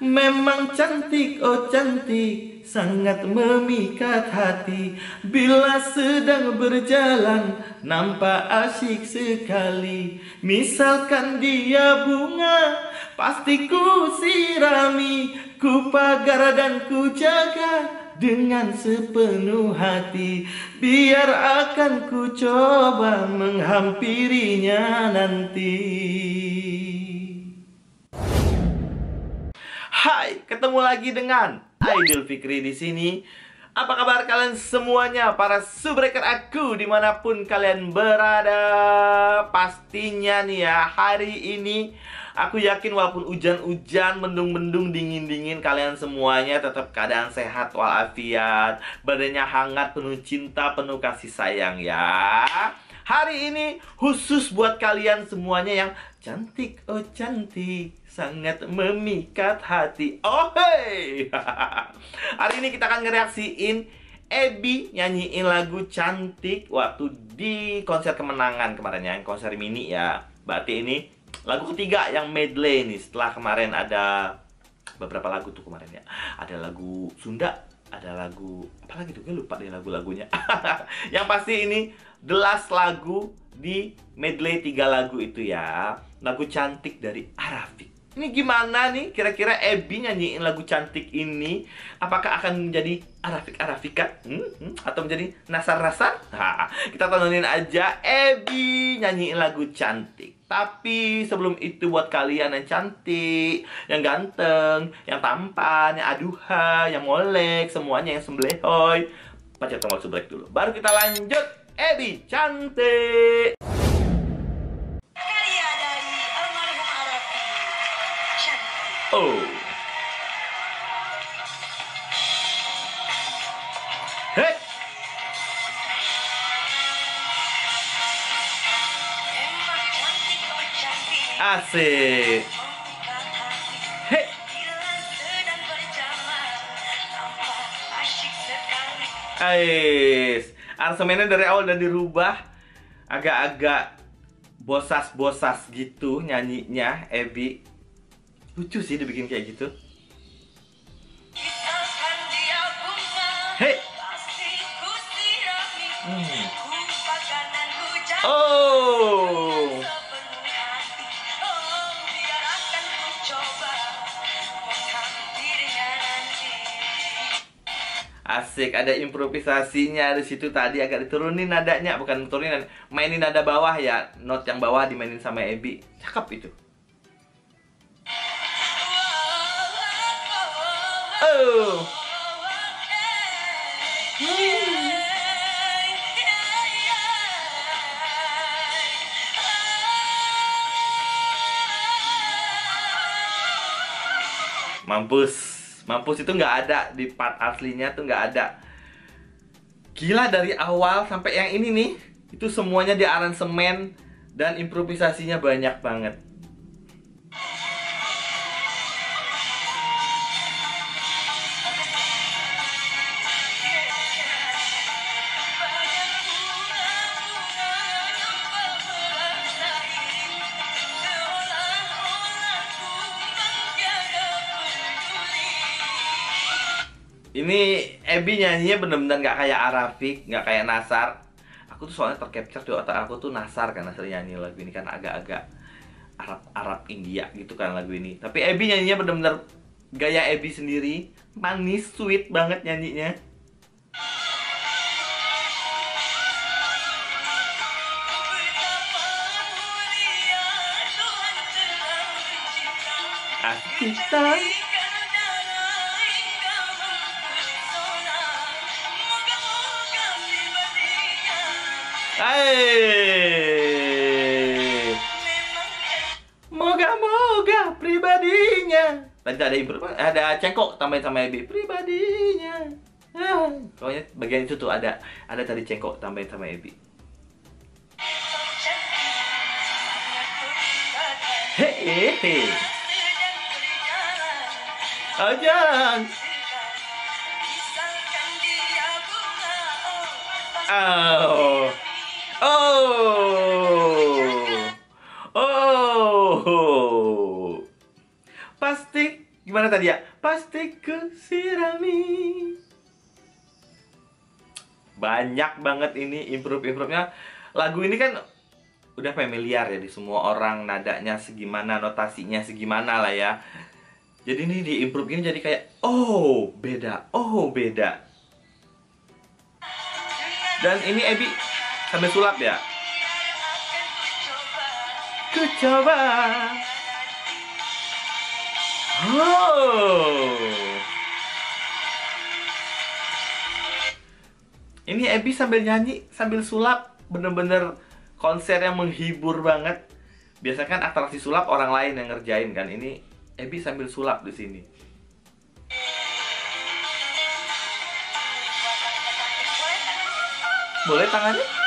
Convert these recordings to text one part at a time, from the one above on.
Memang cantik, oh cantik Sangat memikat hati. Bila sedang berjalan Nampak asyik sekali. Misalkan dia bunga Pasti ku sirami. Ku pagar dan ku jaga dengan sepenuh hati. Biar akan ku coba menghampirinya nanti Hai, ketemu lagi dengan Aidil Fikri di sini. Apa kabar kalian semuanya, para subreker aku di mana pun kalian berada? Pastinya nih ya, hari ini aku yakin walaupun hujan-hujan, mendung-mendung, dingin-dingin, kalian semuanya tetap keadaan sehat walafiat, badannya hangat, penuh cinta, penuh kasih sayang ya. Hari ini khusus buat kalian semuanya yang cantik, oh cantik sangat memikat hati. Oh hey. Hari ini kita akan ngereaksiin Ebi nyanyiin lagu cantik waktu di konser kemenangan kemarin ya, konser mini ya. Berarti ini lagu ketiga yang medley nih setelah kemarin ada beberapa lagu tuh kemarin ya. Ada lagu Sunda, ada lagu apa lagi tuh gue lupa deh lagu-lagunya. yang pasti ini the last lagu di medley tiga lagu itu ya. Lagu cantik dari Arafik. Ini gimana nih? Kira-kira Ebi nyanyiin lagu cantik ini Apakah akan menjadi Arafik-Arafika hmm? Hmm? Atau menjadi Nasar-Nasar? Nah, Kita tontonin aja. Ebi nyanyiin lagu cantik. Tapi sebelum itu buat kalian yang cantik Yang ganteng Yang tampan Yang aduha Yang molek Semuanya yang semblehoy Baca tombol subrek dulu. Baru kita lanjut. Ebi cantik Asik. Hey. Ais. Aransemennya dari awal udah dirubah agak-agak bosas-bosas gitu nyanyinya Ebi lucu sih dibikin kayak gitu Hei hmm. Oh Asik, ada improvisasinya di situ tadi agak diturunin nadanya, bukan turunin, mainin nada bawah ya, not yang bawah dimainin sama Ebi, cakep itu. Oh. Mampus, mampus itu nggak ada di part aslinya tuh nggak ada. Gila dari awal sampai yang ini nih, itu semuanya di aransemen dan improvisasinya banyak banget. Ini Ebi nyanyinya bener-bener gak kayak Arafik, gak kayak Nasar. Aku tuh soalnya tercapture di otak aku tuh Nasar kan Nasar nyanyi lagu ini kan agak-agak Arab Arab India gitu kan lagu ini. Tapi Ebi nyanyinya bener-bener gaya Ebi sendiri, manis, sweet banget nyanyinya. Ah, Moga-moga pribadinya. Tadi ada ibu, ada cengkok tambahin sama Ebi pribadinya. Ah, pokoknya bagian itu tuh ada ada tadi cengkok tambahin sama Ebi. Oh, jangan. Oh. Oh. Oh. Pasti gimana tadi ya? Pasti ku sirami. Banyak banget ini improve-improve-nya. Lagu ini kan udah familiar ya di semua orang nadanya segimana, notasinya segimana lah ya. Jadi ini di improve ini jadi kayak oh, beda. Oh, beda. Dan ini Ebi sambil sulap ya. Ku coba. Oh. Ini Ebi sambil nyanyi, sambil sulap, bener-bener konser yang menghibur banget. Biasanya kan atraksi sulap orang lain yang ngerjain kan. Ini Ebi sambil sulap di sini. Boleh tangannya?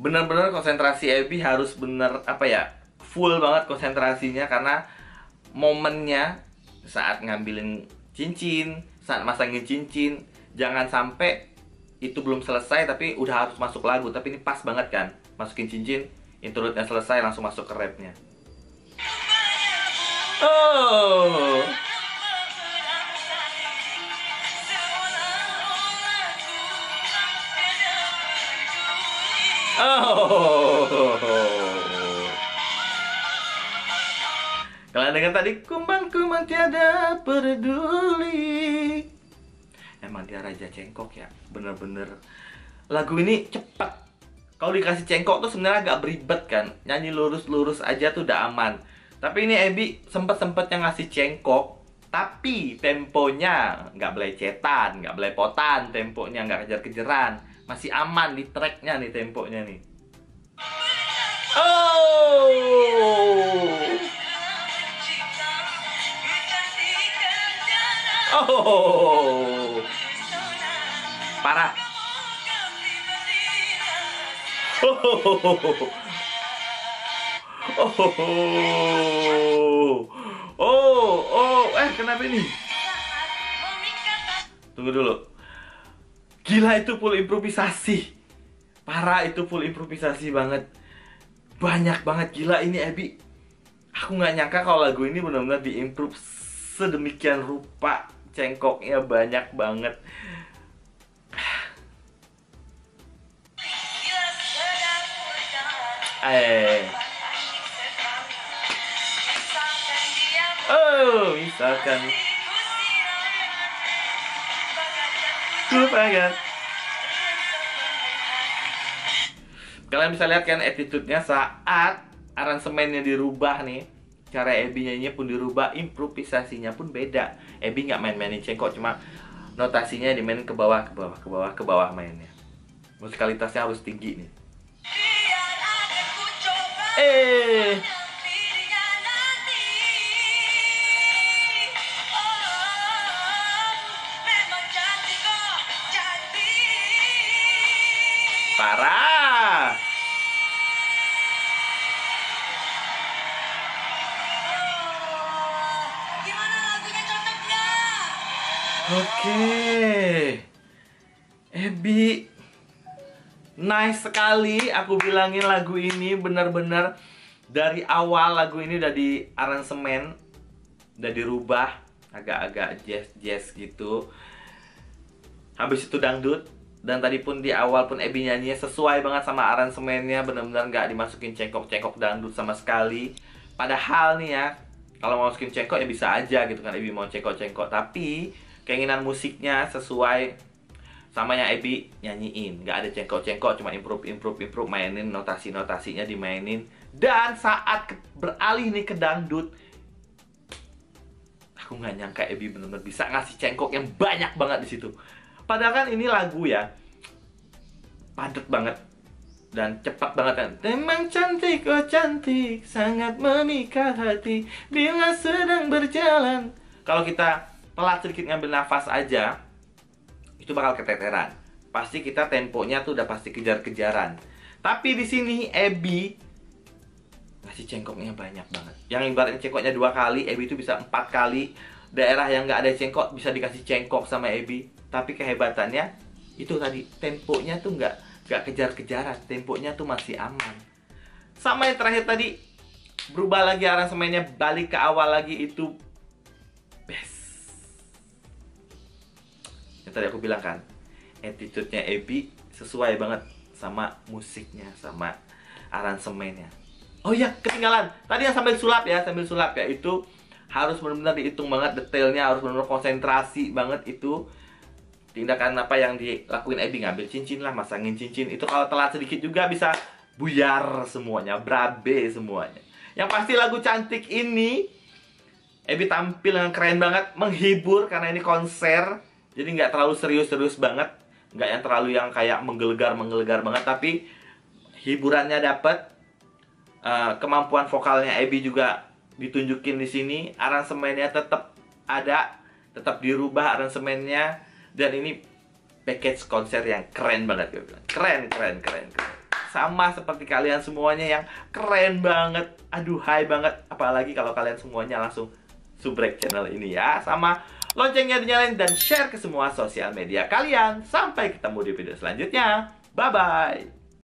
Bener-bener konsentrasi Ebi harus bener apa ya full banget konsentrasinya karena momennya saat ngambilin cincin, saat masangin cincin, jangan sampai itu belum selesai tapi udah harus masuk lagu. Tapi ini pas banget kan masukin cincin interlude selesai langsung masuk ke rapnya dengar tadi kumbang kumbang tiada peduli. Emang dia raja cengkok ya? Bener-bener. Lagu ini cepat. Kalau dikasih cengkok tuh sebenarnya agak beribet kan? Nyanyi lurus-lurus aja tuh udah aman. Tapi ini Ebi sempet-sempetnya ngasih cengkok tapi temponya nggak belecetan nggak belepotan temponya nggak kejar-kejaran. Masih aman di tracknya nih temponya nih oh oh oh eh kenapa ini? Tunggu dulu. Gila itu full improvisasi. Parah itu full improvisasi banget. Banyak banget. Gila ini Ebi. Aku nggak nyangka kalau lagu ini benar-benar diimprove sedemikian rupa. Cengkoknya banyak banget eh. Oh misalkan. Kalian bisa lihat kan attitude-nya saat aransemennya dirubah nih. Cara Ebi nyanyinya pun dirubah improvisasinya pun beda. Ebi nggak main-mainin cengkok cuma notasinya dimainin ke bawah ke bawah ke bawah ke bawah mainnya. Musikalitasnya harus tinggi nih eh parah? Oke. Ebi nice sekali aku bilangin lagu ini benar-benar dari awal lagu ini udah di aransemen udah dirubah agak-agak jazz-jazz gitu. Habis itu dangdut dan tadi pun di awal pun Ebi nyanyinya sesuai banget sama aransemennya benar-benar nggak dimasukin cengkok-cengkok dangdut sama sekali. Padahal nih ya kalau mau masukin cengkok ya bisa aja gitu kan Ebi mau cengkok-cengkok tapi keinginan musiknya sesuai sama yang Ebi nyanyiin. Nggak ada cengkok-cengkok cuma improve improve improve. Mainin notasi notasinya dimainin. Dan saat beralih nih ke dangdut aku nggak nyangka Ebi bener-bener bisa ngasih cengkok yang banyak banget di situ. Padahal kan ini lagu ya padat banget dan cepat banget kan. Memang cantik, oh cantik Sangat memikat hati Bila sedang berjalan. Kalau kita telat sedikit ngambil nafas aja Itu bakal keteteran. Pasti kita temponya tuh udah pasti kejar-kejaran. Tapi di sini Ebi Ngasih cengkoknya banyak banget. Yang ibaratnya cengkoknya dua kali Ebi itu bisa empat kali. Daerah yang nggak ada cengkok bisa dikasih cengkok sama Ebi. Tapi kehebatannya Itu tadi temponya tuh nggak gak kejar-kejaran. Temponya tuh masih aman. Sama yang terakhir tadi berubah lagi aransemennya balik ke awal lagi itu tadi aku bilang kan attitude-nya Ebi sesuai banget sama musiknya sama aransemennya. Oh iya ketinggalan. Tadi yang sambil sulap ya sambil sulap. Ya itu harus benar-benar dihitung banget detailnya harus benar-benar konsentrasi banget. Itu tindakan apa yang dilakuin Ebi ngambil cincin lah masangin cincin. Itu kalau telat sedikit juga bisa buyar semuanya berabe semuanya. Yang pasti lagu cantik ini Ebi tampil dengan keren banget menghibur karena ini konser jadi nggak terlalu serius-serius banget. Nggak yang terlalu yang kayak menggelegar menggelegar banget. Tapi hiburannya dapet. Uh, kemampuan vokalnya Ebi juga ditunjukin di sini. Aransemennya tetap ada tetap dirubah aransemennya. Dan ini package konser yang keren banget keren keren keren keren. Sama seperti kalian semuanya yang keren banget. Aduh hai banget. Apalagi kalau kalian semuanya langsung subrek channel ini ya. Sama loncengnya dinyalain dan share ke semua sosial media kalian. Sampai ketemu di video selanjutnya. Bye bye